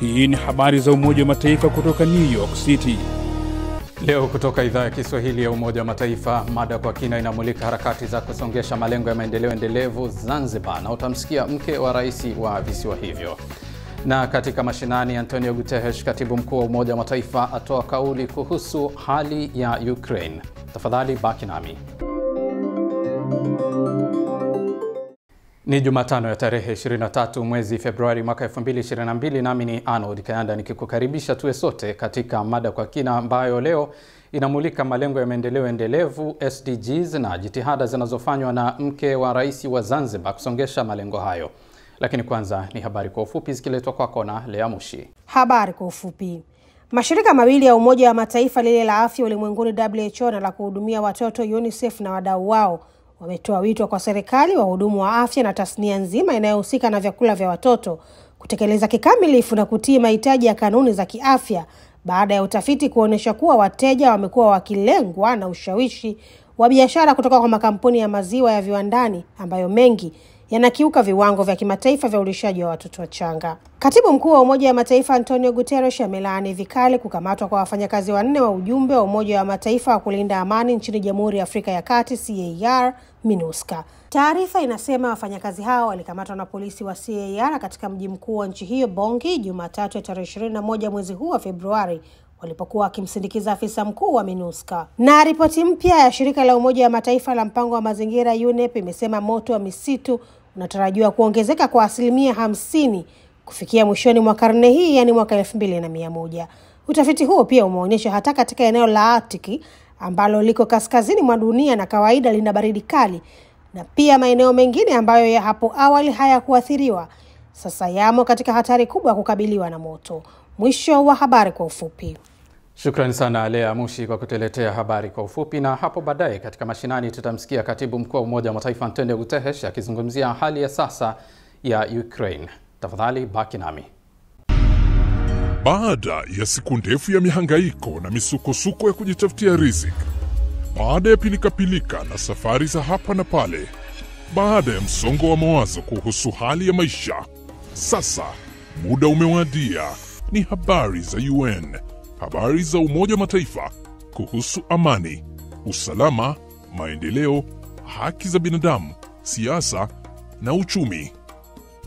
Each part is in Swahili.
Hii ni habari za Umoja wa Mataifa kutoka New York City. Leo kutoka idhaa ya Kiswahili ya Umoja wa Mataifa, mada kwa kina inamulika harakati za kusongesha malengo ya maendeleo endelevu Zanzibar, na utamsikia mke wa rais wa visiwa hivyo. Na katika mashinani, Antonio Guterres, katibu mkuu wa Umoja wa Mataifa, atoa kauli kuhusu hali ya Ukraine. Tafadhali baki nami. Ni Jumatano ya tarehe 23 mwezi Februari mwaka 2022, nami ni Arnold Kayanda nikikukaribisha tuwe sote katika mada kwa kina ambayo leo inamulika malengo ya maendeleo endelevu SDGs na jitihada zinazofanywa na mke wa rais wa Zanzibar kusongesha malengo hayo. Lakini kwanza ni habari kwa ufupi zikiletwa kwako na Lea Mushi. Habari kwa ufupi. Mashirika mawili ya Umoja wa Mataifa, lile la afya ulimwenguni WHO na la kuhudumia watoto UNICEF na wadau wao wametoa wito kwa serikali, wahudumu wa afya na tasnia nzima inayohusika na vyakula vya watoto kutekeleza kikamilifu na kutii mahitaji ya kanuni za kiafya baada ya utafiti kuonyesha kuwa wateja wamekuwa wakilengwa na ushawishi wa biashara kutoka kwa makampuni ya maziwa ya viwandani ambayo mengi yanakiuka viwango vya kimataifa vya ulishaji wa watoto wachanga. Katibu mkuu wa Umoja wa Mataifa Antonio Guterres amelaani vikali kukamatwa kwa wafanyakazi wanne wa ujumbe wa Umoja wa Mataifa wa kulinda amani nchini Jamhuri ya Afrika ya Kati CAR MINUSCA. Taarifa inasema wafanyakazi hao walikamatwa na polisi wa CAR katika mji mkuu wa nchi hiyo Bongi Jumatatu ya tarehe ishirini na moja mwezi huu wa Februari walipokuwa wakimsindikiza afisa mkuu wa MINUSCA. Na ripoti mpya ya shirika la Umoja wa Mataifa la mpango wa mazingira UNEP imesema moto wa misitu unatarajiwa kuongezeka kwa asilimia hamsini kufikia mwishoni mwa karne hii, yani mwaka elfu mbili na mia moja. Utafiti huo pia umeonyesha hata katika eneo la Arctic ambalo liko kaskazini mwa dunia na kawaida lina baridi kali, na pia maeneo mengine ambayo ya hapo awali hayakuathiriwa sasa yamo katika hatari kubwa ya kukabiliwa na moto. Mwisho wa habari kwa ufupi. Shukrani sana Lea Mushi kwa kutuletea habari kwa ufupi, na hapo baadaye katika mashinani tutamsikia katibu mkuu wa Umoja wa Mataifa Antonio Guterres akizungumzia hali ya sasa ya Ukraine. Tafadhali baki nami. Baada ya siku ndefu ya mihangaiko na misukosuko ya kujitafutia riziki, baada ya pilikapilika na safari za hapa na pale, baada ya msongo wa mawazo kuhusu hali ya maisha, sasa muda umewadia. Ni habari za UN, habari za Umoja wa Mataifa kuhusu amani, usalama, maendeleo, haki za binadamu, siasa na uchumi.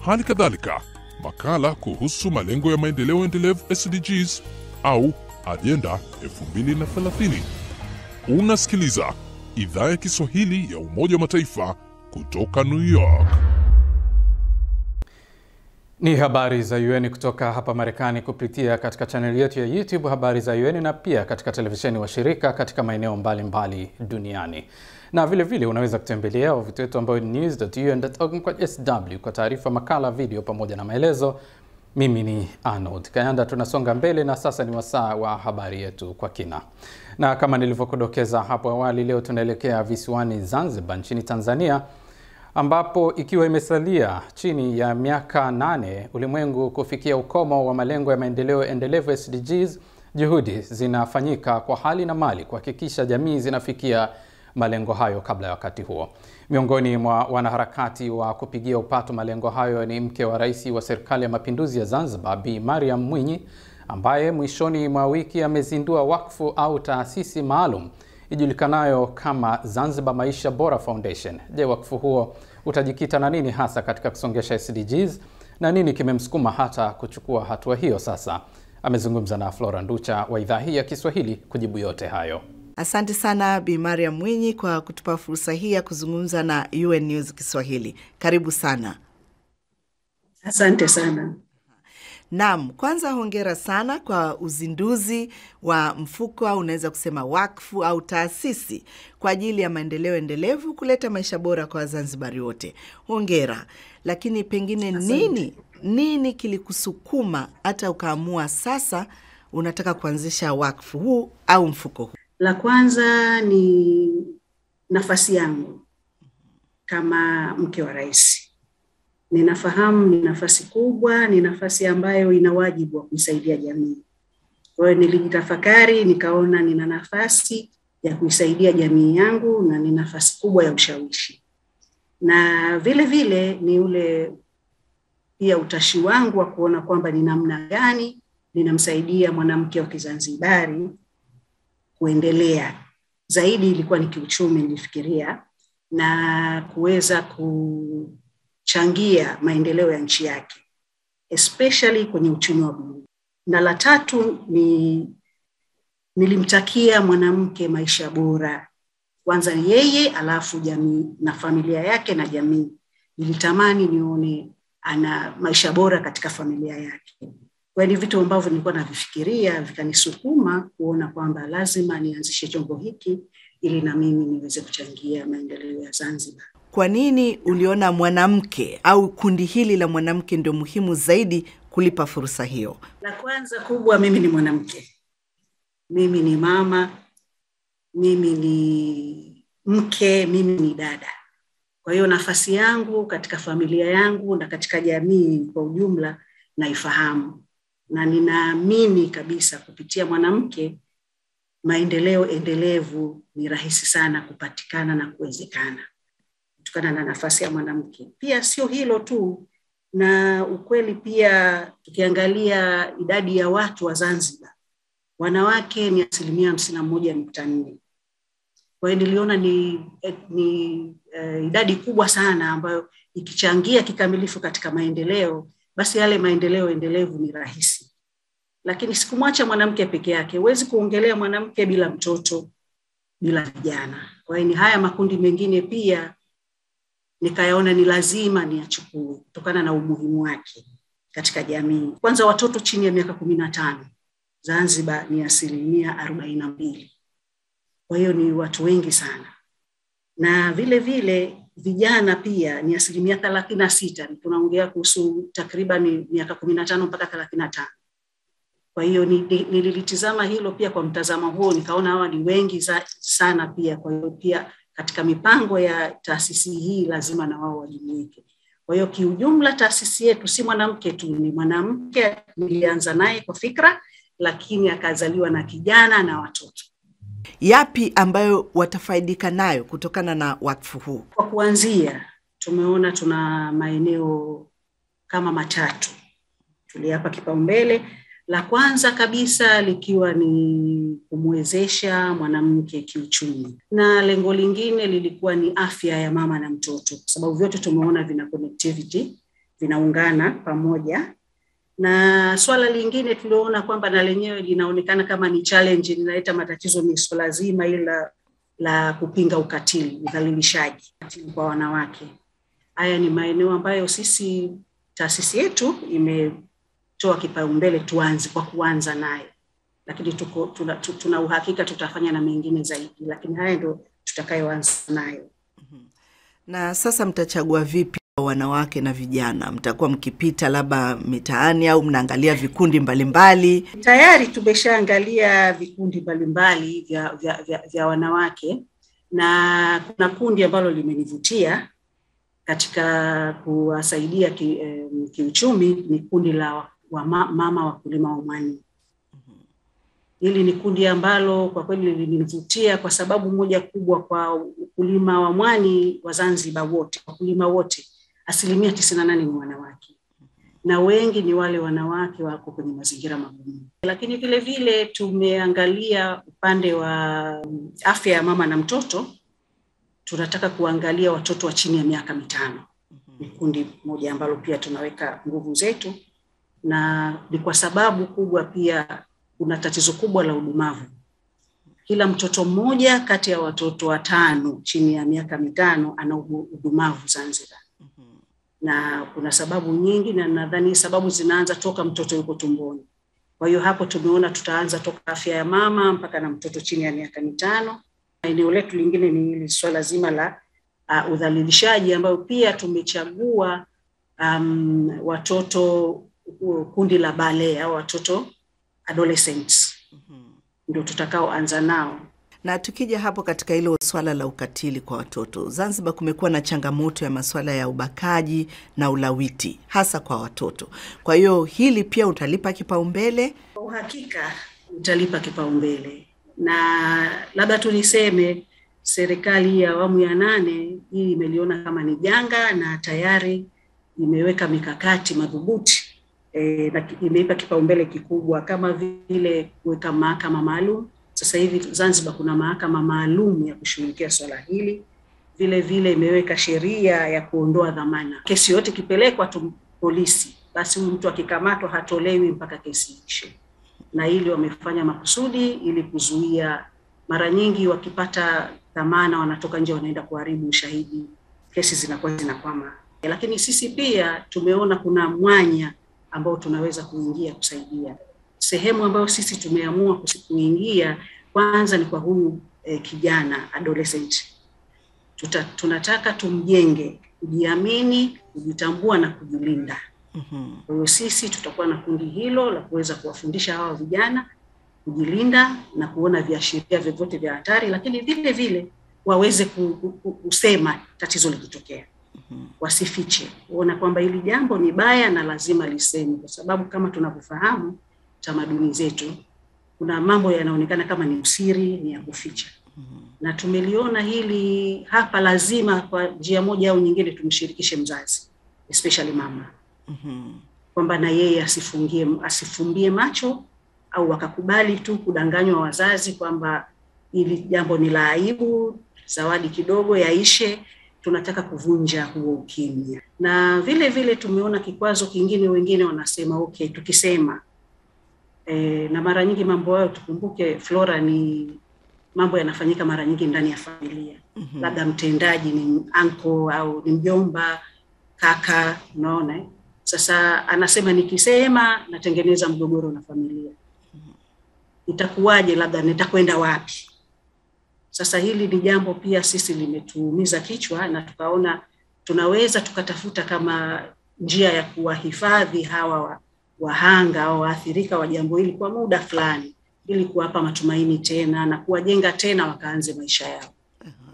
Hali kadhalika makala kuhusu malengo ya maendeleo endelevu SDGs au ajenda 2030. Unasikiliza idhaa ya Kiswahili ya Umoja wa Mataifa kutoka New York. Ni habari za UN kutoka hapa Marekani kupitia katika chaneli yetu ya YouTube habari za UN na pia katika televisheni washirika katika maeneo mbalimbali duniani, na vile vile unaweza kutembelea wavuti wetu ambayo ni news.un.org kwa sw kwa taarifa, makala, video pamoja na maelezo. Mimi ni Arnold Kayanda. Tunasonga mbele na sasa ni wasaa wa habari yetu kwa kina, na kama nilivyokudokeza hapo awali, leo tunaelekea visiwani Zanzibar nchini Tanzania ambapo ikiwa imesalia chini ya miaka nane ulimwengu kufikia ukomo wa malengo ya maendeleo endelevu SDGs, juhudi zinafanyika kwa hali na mali kuhakikisha jamii zinafikia malengo hayo kabla ya wakati huo. Miongoni mwa wanaharakati wa kupigia upato malengo hayo ni mke wa rais wa Serikali ya Mapinduzi ya Zanzibar, Bi Mariam Mwinyi, ambaye mwishoni mwa wiki amezindua wakfu au taasisi maalum ijulikanayo kama Zanzibar Maisha Bora Foundation. Je, wakfu huo utajikita na nini hasa katika kusongesha SDGs na nini kimemsukuma hata kuchukua hatua hiyo sasa? Amezungumza na Flora Nducha wa idhaa hii ya Kiswahili kujibu yote hayo. Asante sana Bi Mariam Mwinyi kwa kutupa fursa hii ya kuzungumza na UN News Kiswahili. Karibu sana. Asante sana. Naam, kwanza hongera sana kwa uzinduzi wa mfuko au unaweza kusema wakfu au taasisi kwa ajili ya maendeleo endelevu kuleta maisha bora kwa Wazanzibari wote. Hongera. Lakini pengine Asante. nini nini kilikusukuma hata ukaamua sasa unataka kuanzisha wakfu huu au mfuko huu? La kwanza ni nafasi yangu kama mke wa rais. Ninafahamu ni nafasi kubwa, ni nafasi ambayo ina wajibu wa kuisaidia jamii. Kwa hiyo nilijitafakari, nikaona nina nafasi ya kuisaidia jamii yangu na ni nafasi kubwa ya ushawishi, na vile vile ni ule pia utashi wangu wa kuona kwamba ni namna gani ninamsaidia mwanamke wa Kizanzibari kuendelea zaidi. Ilikuwa ni kiuchumi, nilifikiria na kuweza kuchangia maendeleo ya nchi yake especially kwenye uchumi wa buluu. Na la tatu ni nilimtakia mwanamke maisha bora, kwanza yeye, alafu jamii na familia yake na jamii. Nilitamani nione ana maisha bora katika familia yake. Kwa ni vitu ambavyo nilikuwa navifikiria vikanisukuma kuona kwamba lazima nianzishe chombo hiki ili na mimi niweze kuchangia maendeleo ya Zanzibar. Kwa nini uliona mwanamke au kundi hili la mwanamke ndio muhimu zaidi kulipa fursa hiyo? La kwanza kubwa, mimi ni mwanamke, mimi ni mama, mimi ni mke, mimi ni dada. Kwa hiyo nafasi yangu katika familia yangu na katika jamii kwa ujumla naifahamu, na ninaamini kabisa kupitia mwanamke maendeleo endelevu ni rahisi sana kupatikana na kuwezekana kutokana na nafasi ya mwanamke. Pia sio hilo tu, na ukweli pia, tukiangalia idadi ya watu wa Zanzibar, wanawake ni asilimia hamsini moja nukta nne. Kwa hiyo niliona ni, ni uh, idadi kubwa sana ambayo ikichangia kikamilifu katika maendeleo, basi yale maendeleo endelevu ni rahisi. Lakini sikumwacha mwanamke peke yake, huwezi kuongelea mwanamke bila mtoto, bila vijana. Kwa hiyo ni haya makundi mengine pia nikayaona ni lazima niyachukue kutokana na umuhimu wake katika jamii. Kwanza, watoto chini ya miaka kumi na tano Zanzibar ni asilimia arobaini na mbili. Kwa hiyo ni watu wengi sana, na vile vile vijana pia ni asilimia thelathini na sita. Tunaongea kuhusu takriban miaka kumi na tano mpaka thelathini na tano. Kwa hiyo nililitizama hilo pia kwa mtazamo huo, nikaona hawa ni wengi za, sana pia. Kwa hiyo pia katika mipango ya taasisi hii lazima na wao wajumuike. Kwa hiyo kiujumla, taasisi yetu si mwanamke tu, ni mwanamke nilianza naye kwa fikra, lakini akazaliwa na kijana na watoto. Yapi ambayo watafaidika nayo kutokana na wakfu huu? Kwa kuanzia, tumeona tuna maeneo kama matatu tuliapa kipaumbele. La kwanza kabisa likiwa ni kumwezesha mwanamke kiuchumi, na lengo lingine lilikuwa ni afya ya mama na mtoto, kwa sababu vyote tumeona vina connectivity, vinaungana pamoja. Na swala lingine tulioona kwamba na lenyewe linaonekana kama ni challenge, linaleta matatizo, ni swala zima la, la kupinga ukatili, udhalilishaji kwa wanawake. Haya ni maeneo ambayo sisi taasisi yetu ime toa kipaumbele tuanze kwa kuanza nayo, lakini tuko tuna, tuna uhakika tutafanya na mengine zaidi, lakini haya ndio tutakayoanza nayo. Na sasa mtachagua vipi wanawake na vijana? Mtakuwa mkipita labda mitaani au mnaangalia vikundi mbalimbali mbali? Tayari tumeshaangalia vikundi mbalimbali vya, vya, vya, vya wanawake na kuna kundi ambalo limenivutia katika kuwasaidia ki, eh, kiuchumi ni kundi la wa mama wakulima wa mwani. Hili ni kundi ambalo kwa kweli lilinivutia kwa sababu moja kubwa, kwa ukulima wa mwani wa Zanzibar wote, wakulima wote asilimia tisini na nane ni wanawake na wengi ni wale wanawake wako kwenye mazingira magumu. Lakini vile vile tumeangalia upande wa afya ya mama na mtoto, tunataka kuangalia watoto wa chini ya miaka mitano. Ni kundi moja ambalo pia tunaweka nguvu zetu na ni kwa sababu kubwa pia kuna tatizo kubwa la udumavu. Kila mtoto mmoja kati ya watoto watano chini ya miaka mitano ana udumavu Zanzibar, na kuna sababu nyingi, na nadhani sababu zinaanza toka mtoto yuko tumboni. Kwa hiyo hapo tumeona tutaanza toka afya ya mama mpaka na mtoto chini ya miaka mitano. Eneo letu lingine ni hili swala zima la uh, udhalilishaji, ambayo pia tumechagua um, watoto kundi la bale au watoto adolescents ndio tutakaoanza nao. Na tukija hapo katika hilo swala la ukatili kwa watoto, Zanzibar kumekuwa na changamoto ya masuala ya ubakaji na ulawiti hasa kwa watoto. Kwa hiyo hili pia utalipa kipaumbele? Kwa uhakika utalipa kipaumbele, na labda tu niseme serikali ya awamu ya nane hii imeliona kama ni janga na tayari imeweka mikakati madhubuti e, na imeipa kipaumbele kikubwa kama vile kuweka mahakama maalum. Sasa hivi Zanzibar kuna mahakama maalum ya kushughulikia swala hili. Vile vile imeweka sheria ya kuondoa dhamana. Kesi yote ikipelekwa tu polisi, basi huyu mtu akikamatwa hatolewi mpaka kesi ishe, na hili wamefanya makusudi ili kuzuia. Mara nyingi wakipata dhamana, wanatoka nje, wanaenda kuharibu ushahidi, kesi zinakuwa zinakwama. Lakini sisi pia tumeona kuna mwanya ambao tunaweza kuingia kusaidia. Sehemu ambayo sisi tumeamua kuingia kwanza ni kwa huyu eh, kijana adolescent. Tuta, tunataka tumjenge kujiamini, kujitambua na kujilinda. Kwa hiyo sisi tutakuwa na kundi hilo la kuweza kuwafundisha hawa vijana kujilinda na kuona viashiria vyovyote vya hatari, lakini vile vile waweze kusema tatizo likitokea wasifiche, kuona kwamba hili jambo ni baya na lazima liseme, kwa sababu kama tunavyofahamu tamaduni zetu, kuna mambo yanaonekana kama ni usiri, ni ya kuficha. Na tumeliona hili hapa, lazima kwa njia moja au nyingine tumshirikishe mzazi, especially mama. Kwamba na yeye asifungie asifumbie macho au wakakubali tu kudanganywa wazazi kwamba hili jambo ni la aibu, zawadi kidogo yaishe tunataka kuvunja huo ukimya. Na vile vile tumeona kikwazo kingine, wengine wanasema okay, tukisema e, na mara nyingi mambo hayo tukumbuke, Flora, ni mambo yanafanyika mara nyingi ndani ya familia mm -hmm. Labda mtendaji ni anko au ni mjomba, kaka, unaona. Sasa anasema nikisema natengeneza mgogoro na familia, itakuwaje? Labda nitakwenda wapi? Sasa hili ni jambo pia sisi limetuumiza kichwa, na tukaona tunaweza tukatafuta kama njia ya kuwahifadhi hawa wahanga au waathirika wa jambo hili kwa muda fulani, ili kuwapa matumaini tena na kuwajenga tena wakaanze maisha yao.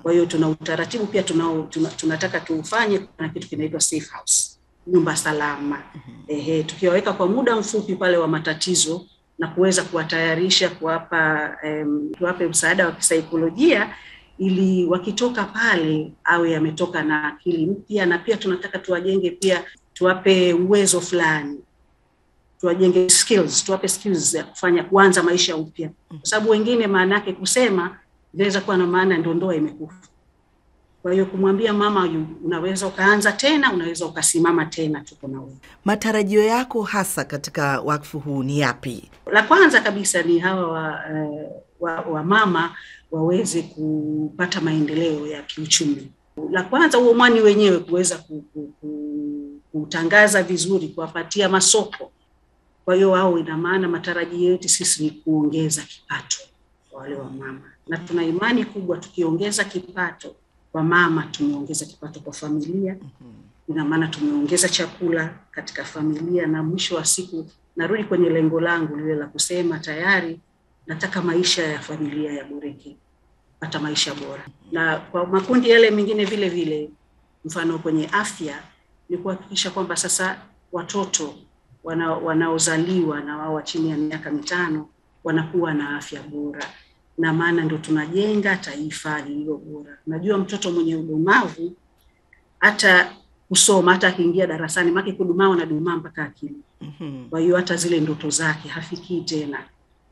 Kwa hiyo tuna utaratibu pia tunao, tuna, tunataka tuufanye na kitu kinaitwa safe house, nyumba salama. Ehe, tukiwaweka kwa muda mfupi pale wa matatizo na kuweza kuwatayarisha kuwapa um, tuwape msaada wa kisaikolojia ili wakitoka pale awe ametoka na akili mpya, na pia tunataka tuwajenge pia, tuwape uwezo fulani, tuwajenge skills, tuwape skills ya kufanya kuanza maisha upya, kwa sababu wengine maana yake kusema inaweza kuwa na maana ndio ndoa imekufa. Kwa hiyo kumwambia mama yu, unaweza ukaanza tena, unaweza ukasimama tena, tuko na wewe. Matarajio yako hasa katika wakfu huu ni yapi? La kwanza kabisa ni hawa wa, uh, wa, wa mama waweze kupata maendeleo ya kiuchumi. La kwanza huo mwani wenyewe kuweza ku, ku, ku, kutangaza vizuri, kuwapatia masoko. Kwa hiyo wao, ina maana matarajio yetu sisi ni kuongeza kipato kwa wale wa mama, na tuna imani kubwa tukiongeza kipato kwa mama tumeongeza kipato kwa familia. Ina maana tumeongeza chakula katika familia, na mwisho wa siku narudi kwenye lengo langu lile la kusema tayari nataka maisha ya familia ya yaboreke, pata maisha bora. Na kwa makundi yale mengine vile vile, mfano kwenye afya, ni kuhakikisha kwamba sasa watoto wana, wanaozaliwa na wao chini ya miaka mitano wanakuwa na afya bora na maana ndio tunajenga taifa lililo bora. Najua mtoto mwenye udumavu hata kusoma, hata akiingia darasani, maana kudumaa na dumaa mpaka akili. Kwa hiyo hata zile ndoto zake hafikii tena.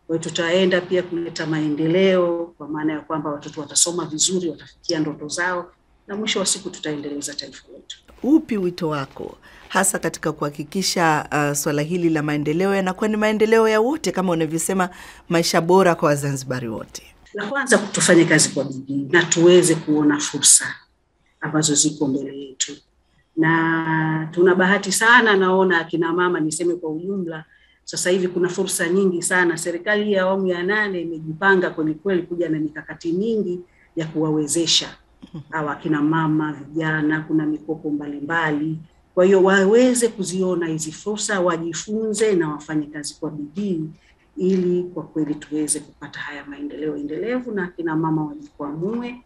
Kwa hiyo tutaenda pia kuleta maendeleo, kwa maana ya kwamba watoto watasoma vizuri, watafikia ndoto zao, na mwisho wa siku tutaendeleza taifa letu. Upi wito wako hasa katika kuhakikisha uh, swala hili la maendeleo yanakuwa ni maendeleo ya wote, kama unavyosema, maisha bora kwa Wazanzibari wote? La kwanza tufanye kazi kwa bidii na tuweze kuona fursa ambazo ziko mbele yetu, na tuna bahati sana, naona akina mama, niseme kwa ujumla, sasa hivi kuna fursa nyingi sana. Serikali ya awamu ya nane imejipanga kweli kweli kuja na mikakati mingi ya kuwawezesha hawa akina mama, vijana. Kuna mikopo mbalimbali kwa hiyo waweze kuziona hizi fursa, wajifunze na wafanye kazi kwa bidii, ili kwa kweli tuweze kupata haya maendeleo endelevu na akina mama wajikwamue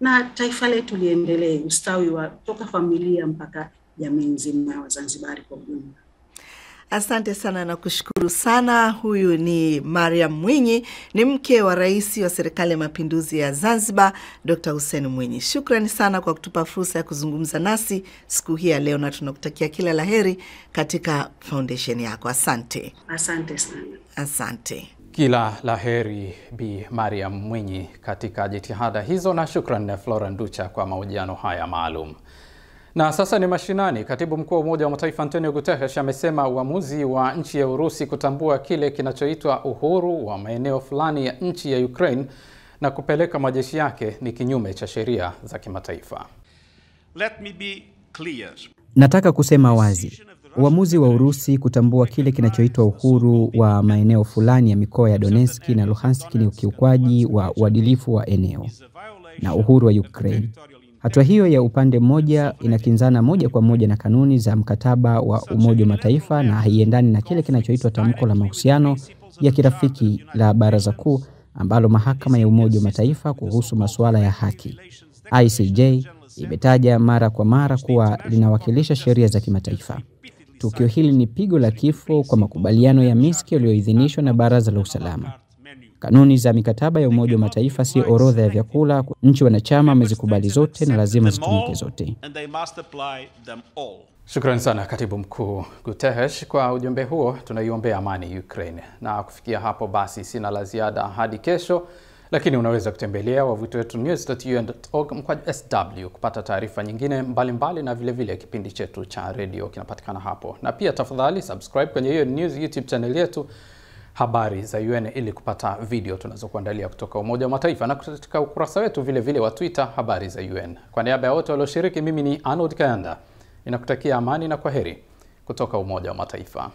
na taifa letu liendelee, ustawi wa toka familia mpaka jamii nzima ya Wazanzibari kwa. Asante sana na kushukuru sana. Huyu ni Mariam Mwinyi, ni mke wa rais wa serikali ya mapinduzi ya Zanzibar, Dr Hussein Mwinyi. Shukrani sana kwa kutupa fursa ya kuzungumza nasi siku hii ya leo, na tunakutakia kila la heri katika foundation yako. Asante, Asante sana. asante. Kila la heri Bi Mariam Mwinyi katika jitihada hizo, na shukran Flora Nducha kwa mahojiano haya maalum. Na sasa ni mashinani. Katibu mkuu wa Umoja wa Mataifa Antonio Guterres amesema uamuzi wa nchi ya Urusi kutambua kile kinachoitwa uhuru wa maeneo fulani ya nchi ya Ukraine na kupeleka majeshi yake ni kinyume cha sheria za kimataifa. Let me be clear. Nataka kusema wazi, uamuzi wa Urusi kutambua kile kinachoitwa uhuru wa maeneo fulani ya mikoa ya Donetsk na Luhansk ni ukiukwaji wa uadilifu wa eneo na uhuru wa Ukraine. Hatua hiyo ya upande mmoja inakinzana moja kwa moja na kanuni za mkataba wa Umoja wa Mataifa na haiendani na kile kinachoitwa tamko la mahusiano ya kirafiki la Baraza Kuu ambalo mahakama ya Umoja wa Mataifa kuhusu masuala ya haki ICJ imetaja mara kwa mara kuwa linawakilisha sheria za kimataifa. Tukio hili ni pigo la kifo kwa makubaliano ya Minsk yaliyoidhinishwa na Baraza la Usalama. Kanuni za mikataba ya Umoja wa Mataifa si orodha ya vyakula. Nchi wanachama wamezikubali zote na lazima zitumike zote. Shukrani sana Katibu Mkuu Guterres kwa ujumbe huo. Tunaiombea amani Ukraine. Na kufikia hapo basi, sina la ziada hadi kesho, lakini unaweza kutembelea wavuti wetu news.un.org sw kupata taarifa nyingine mbalimbali mbali, na vilevile vile kipindi chetu cha redio kinapatikana hapo, na pia tafadhali subscribe kwenye hiyo news YouTube yetu habari za UN ili kupata video tunazokuandalia kutoka Umoja wa Mataifa na katika ukurasa wetu vile vile wa Twitter habari za UN. Kwa niaba ya wote walioshiriki, mimi ni Arnold Kayanda ninakutakia amani na kwaheri kutoka Umoja wa Mataifa.